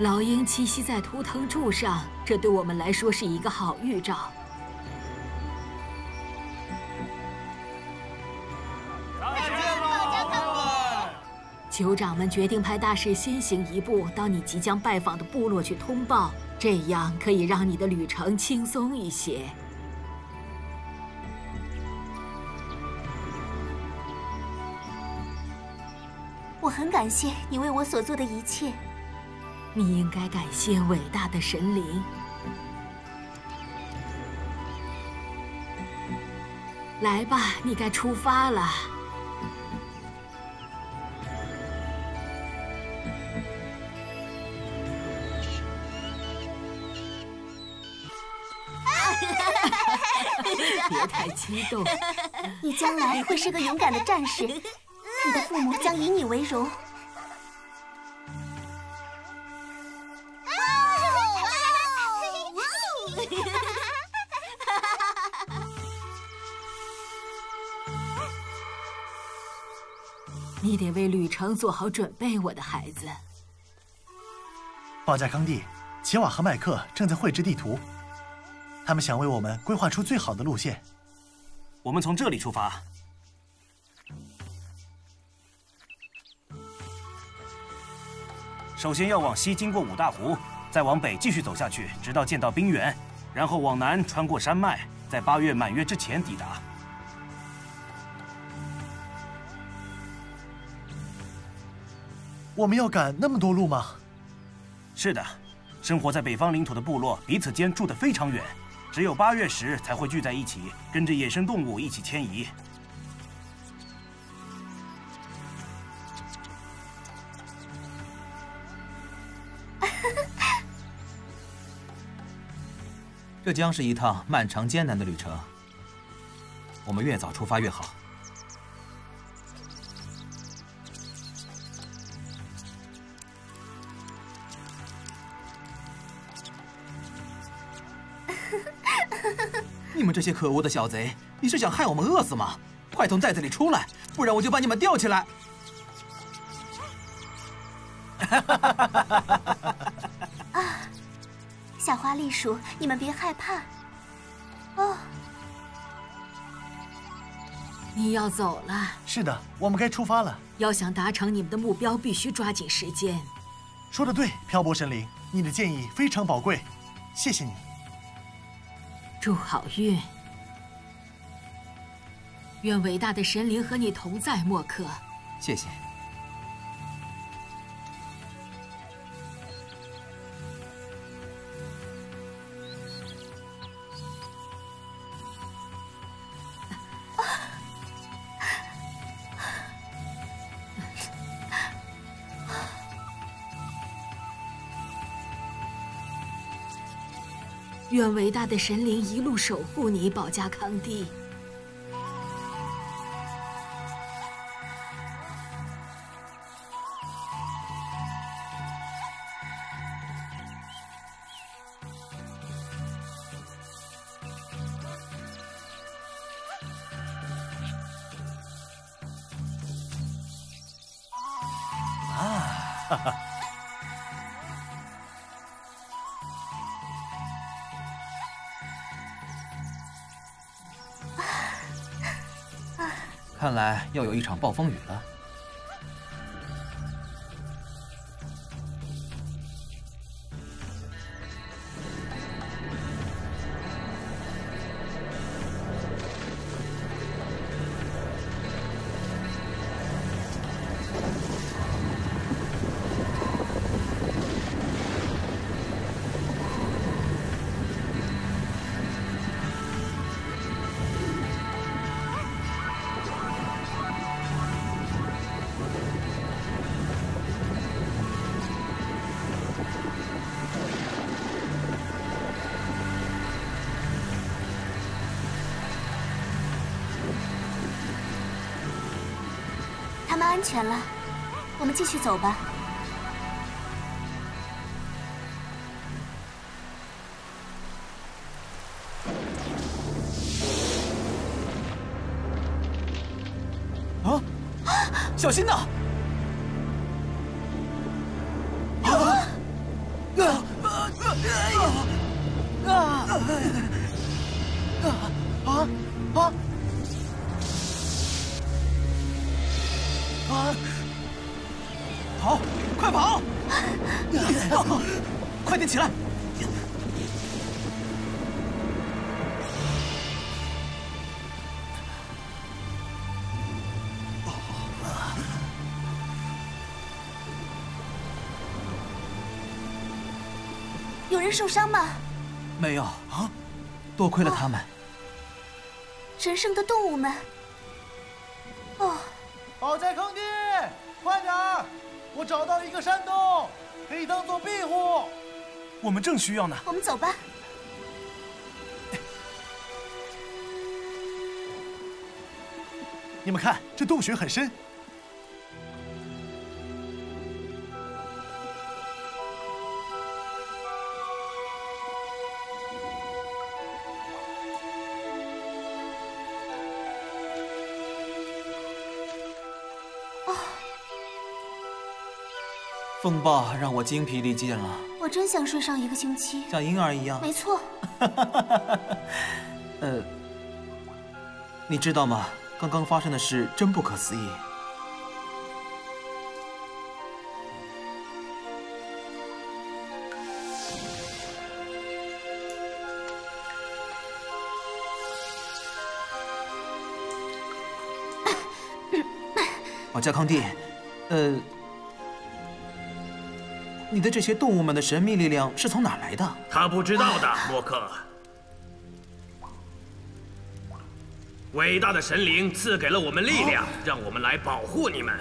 老鹰栖息在图腾柱上，这对我们来说是一个好预兆。再见了，酋长们决定派大使先行一步到你即将拜访的部落去通报，这样可以让你的旅程轻松一些。我很感谢你为我所做的一切。你应该感谢伟大的神灵。来吧，你该出发了。别太激动，你将来会是个勇敢的战士，你的父母将以你为荣。得为旅程做好准备，我的孩子。报价康帝、奇瓦和麦克正在绘制地图，他们想为我们规划出最好的路线。我们从这里出发，首先要往西经过五大湖，再往北继续走下去，直到见到冰原，然后往南穿过山脉，在八月满月之前抵达。我们要赶那么多路吗？是的，生活在北方领土的部落彼此间住得非常远，只有八月时才会聚在一起，跟着野生动物一起迁移。这将是一趟漫长艰难的旅程，我们越早出发越好。你们这些可恶的小贼，你是想害我们饿死吗？快从袋子里出来，不然我就把你们吊起来！啊，小花栗鼠，你们别害怕。哦，你要走了。是的，我们该出发了。要想达成你们的目标，必须抓紧时间。说的对，漂泊神灵，你的建议非常宝贵，谢谢你。祝好运！愿伟大的神灵和你同在，莫克。谢谢。愿伟大的神灵一路守护你，保家康帝。啊，哈哈。看来要有一场暴风雨了。安全了，我们继续走吧。啊！小心呐！啊！跑，快跑！快点起来！有人受伤吗？没有啊，多亏了他们。神圣的动物们。哦。宝在坑地，快点儿！我找到一个山洞，可以当做庇护。我们正需要呢。我们走吧。你们看，这洞穴很深。风暴让我精疲力尽了，我真想睡上一个星期，像婴儿一样。没错。呃，你知道吗？刚刚发生的事真不可思议。我叫康帝，呃。你的这些动物们的神秘力量是从哪来的？他不知道的，莫克。伟大的神灵赐给了我们力量，让我们来保护你们。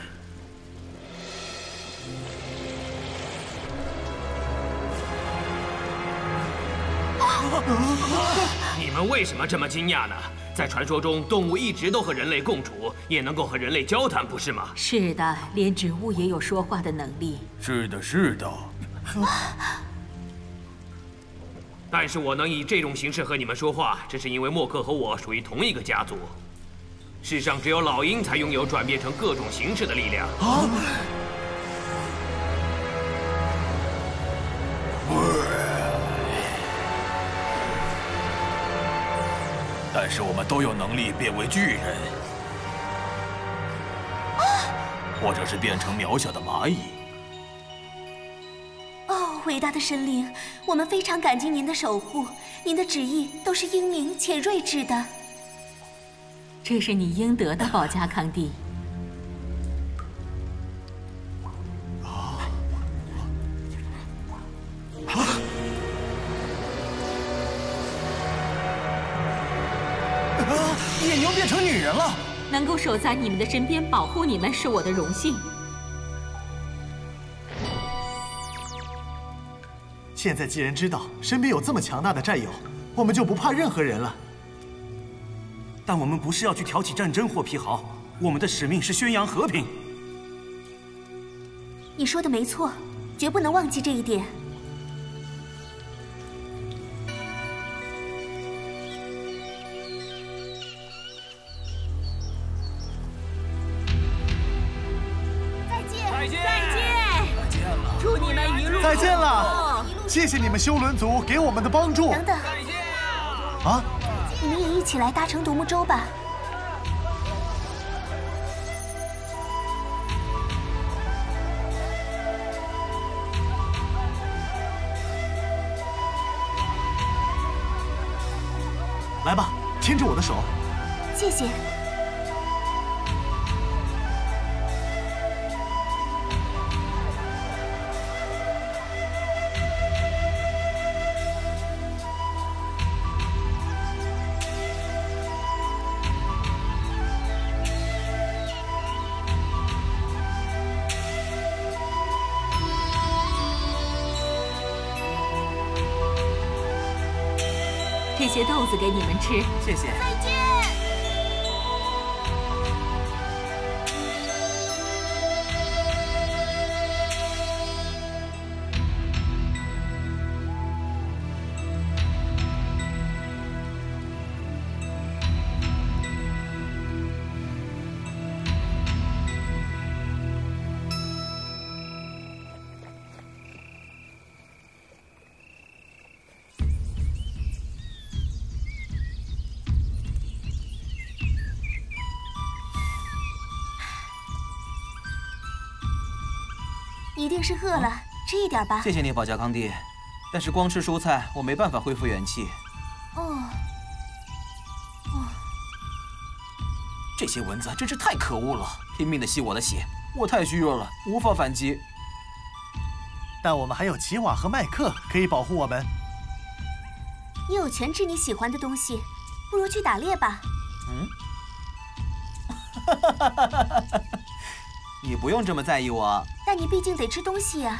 你们为什么这么惊讶呢？在传说中，动物一直都和人类共处，也能够和人类交谈，不是吗？是的，连植物也有说话的能力。是的，是的。但是我能以这种形式和你们说话，这是因为默克和我属于同一个家族。世上只有老鹰才拥有转变成各种形式的力量。啊！但是我们都有能力变为巨人，或者是变成渺小的蚂蚁。哦，伟大的神灵，我们非常感激您的守护，您的旨意都是英明且睿智的。这是你应得的，保加康帝。野牛变成女人了，能够守在你们的身边保护你们是我的荣幸。现在既然知道身边有这么强大的战友，我们就不怕任何人了。但我们不是要去挑起战争或皮豪，我们的使命是宣扬和平。你说的没错，绝不能忘记这一点。谢谢你们修伦族给我们的帮助。等等，啊，你们也一起来搭乘独木舟吧。来吧，牵着我的手。谢谢。谢谢。再见。定是饿了，吃一点吧。谢谢你，保家康帝。但是光吃蔬菜，我没办法恢复元气。哦，哦，这些蚊子真是太可恶了，拼命的吸我的血，我太虚弱了，无法反击。但我们还有奇瓦和麦克可以保护我们。你有权吃你喜欢的东西，不如去打猎吧。嗯。你不用这么在意我。但你毕竟得吃东西呀。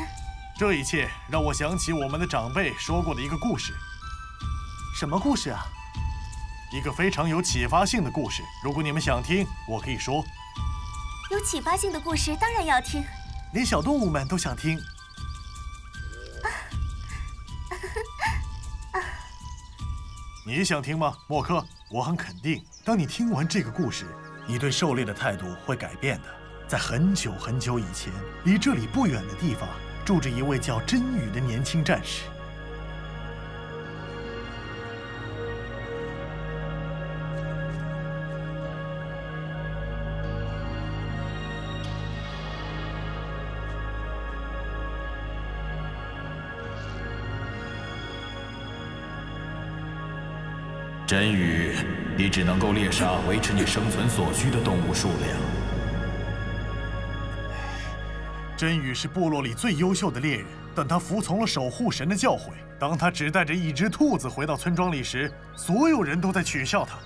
这一切让我想起我们的长辈说过的一个故事。什么故事啊？一个非常有启发性的故事。如果你们想听，我可以说。有启发性的故事当然要听。连小动物们都想听。你想听吗，默克？我很肯定，当你听完这个故事，你对狩猎的态度会改变的。在很久很久以前，离这里不远的地方，住着一位叫真宇的年轻战士。真宇，你只能够猎杀维持你生存所需的动物数量。真宇是部落里最优秀的猎人，但他服从了守护神的教诲。当他只带着一只兔子回到村庄里时，所有人都在取笑他。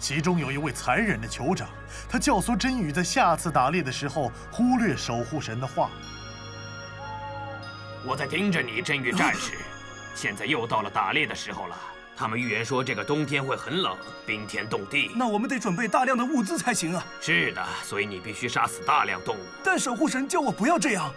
其中有一位残忍的酋长，他教唆真宇在下次打猎的时候忽略守护神的话。我在盯着你，真宇战士。现在又到了打猎的时候了。他们预言说这个冬天会很冷，冰天冻地。那我们得准备大量的物资才行啊！是的，所以你必须杀死大量动物。但守护神叫我不要这样。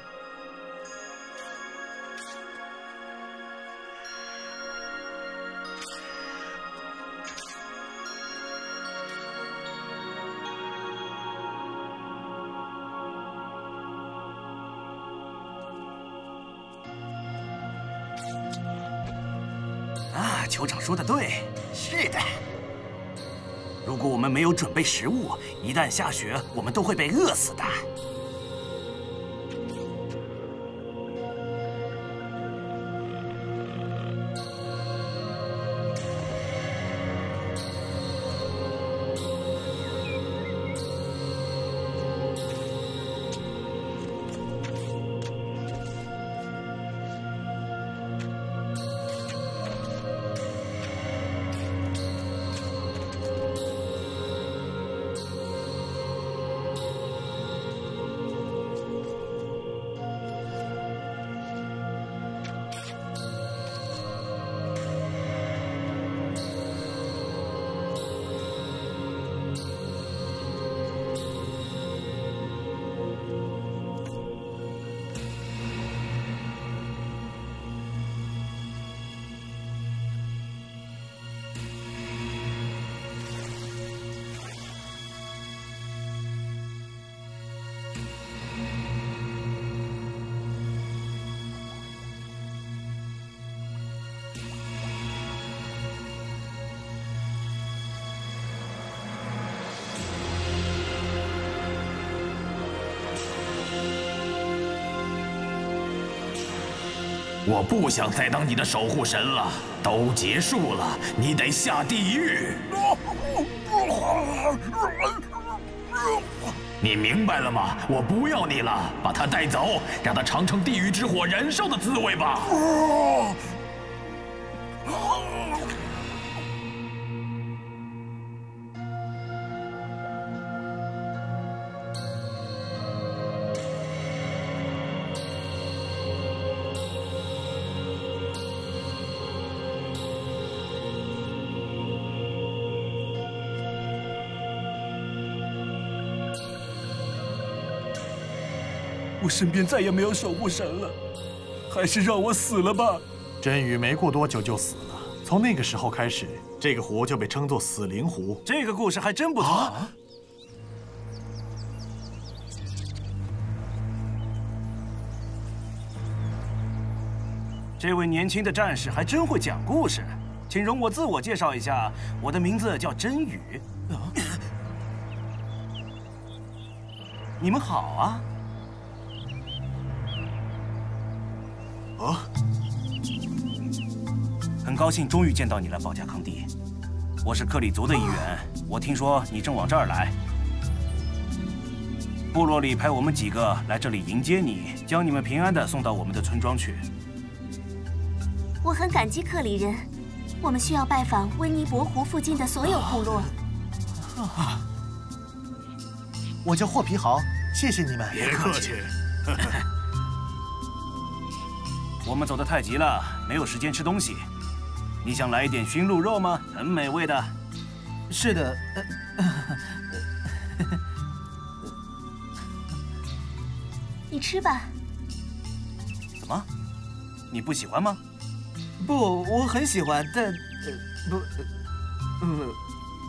说的对，是的。如果我们没有准备食物，一旦下雪，我们都会被饿死的。我不想再当你的守护神了，都结束了，你得下地狱。你明白了吗？我不要你了，把他带走，让他尝尝地狱之火燃烧的滋味吧。身边再也没有守护神了，还是让我死了吧。真宇没过多久就死了，从那个时候开始，这个湖就被称作死灵湖。这个故事还真不错。这位年轻的战士还真会讲故事，请容我自我介绍一下，我的名字叫真宇。你们好啊。哦，很高兴终于见到你了，保加康帝。我是克里族的一员，我听说你正往这儿来。部落里派我们几个来这里迎接你，将你们平安的送到我们的村庄去。我很感激克里人，我们需要拜访温尼伯湖附近的所有部落。我叫霍皮豪，谢谢你们。别客气。我们走得太急了，没有时间吃东西。你想来一点熏鹿肉吗？很美味的。是的。你吃吧。怎么？你不喜欢吗？不，我很喜欢，但呃，不，呃，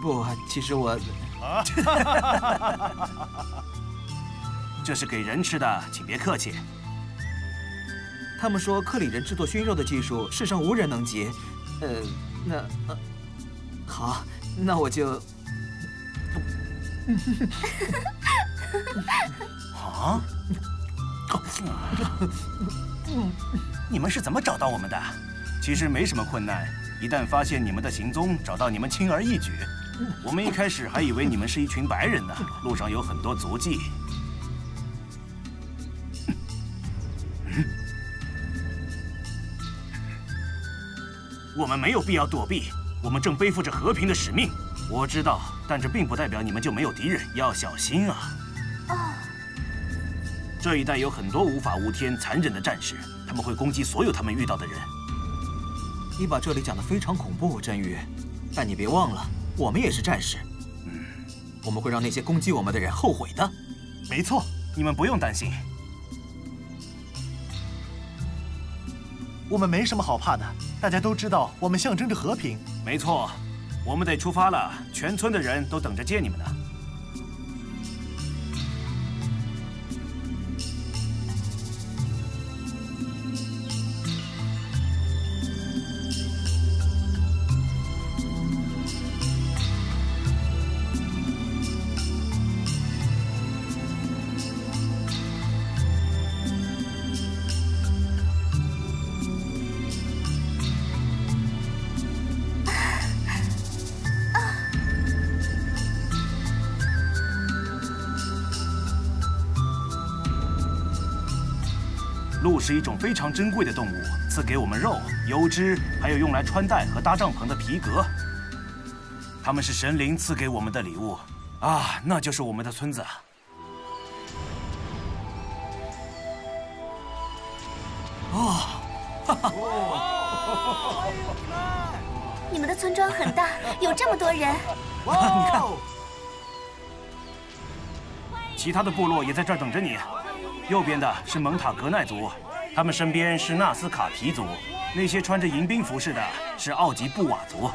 不，其实我。啊！这是给人吃的，请别客气。他们说克里人制作熏肉的技术世上无人能及。呃，那呃，好，那我就。啊？你们是怎么找到我们的？其实没什么困难，一旦发现你们的行踪，找到你们轻而易举。我们一开始还以为你们是一群白人呢，路上有很多足迹。我们没有必要躲避，我们正背负着和平的使命。我知道，但这并不代表你们就没有敌人，要小心啊！哦，这一带有很多无法无天、残忍的战士，他们会攻击所有他们遇到的人。你把这里讲得非常恐怖，真宇，但你别忘了。我们也是战士，嗯，我们会让那些攻击我们的人后悔的。没错，你们不用担心，我们没什么好怕的。大家都知道，我们象征着和平。没错，我们得出发了，全村的人都等着见你们呢。鹿是一种非常珍贵的动物，赐给我们肉、油脂，还有用来穿戴和搭帐篷的皮革。它们是神灵赐给我们的礼物啊！那就是我们的村子。哦，哈哈！你们的村庄很大，有这么多人。哇，你看，其他的部落也在这儿等着你。右边的是蒙塔格奈族，他们身边是纳斯卡提族，那些穿着迎宾服饰的是奥吉布瓦族。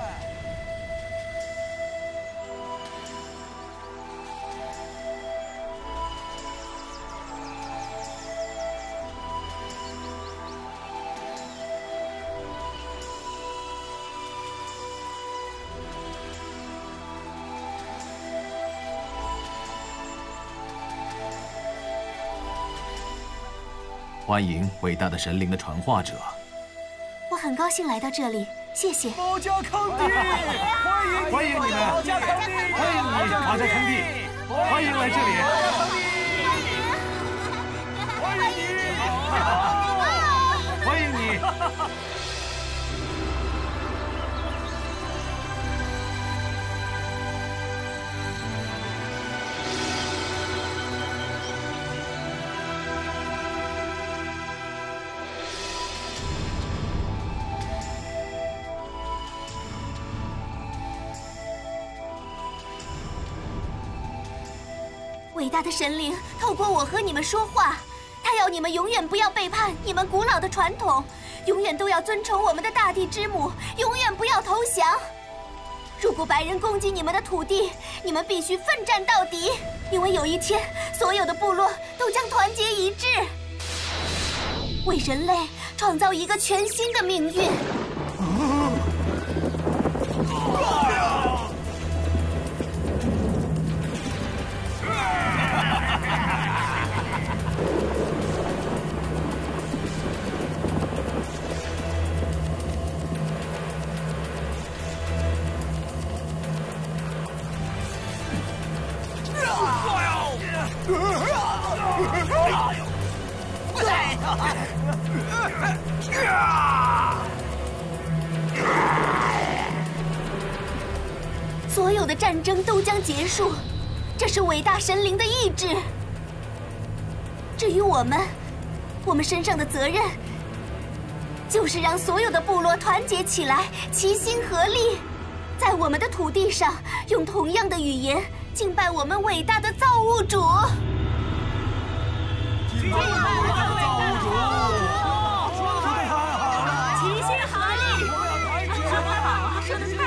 欢迎伟大的神灵的传话者。我很高兴来到这里，谢谢。毛家康帝，欢迎欢迎你们，保加康帝，欢迎你，毛家康帝，欢迎来这里，欢迎你，欢迎你。大的神灵透过我和你们说话，他要你们永远不要背叛你们古老的传统，永远都要尊崇我们的大地之母，永远不要投降。如果白人攻击你们的土地，你们必须奋战到底，因为有一天所有的部落都将团结一致，为人类创造一个全新的命运。战争都将结束这是伟大神灵的意志。至于我们我们身上的责任就是让所有的部落团结起来齐心合力在我们的土地上用同样的语言敬拜我们伟大的造物主。说的太好了齐心合力。我们要